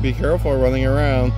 Be careful running around.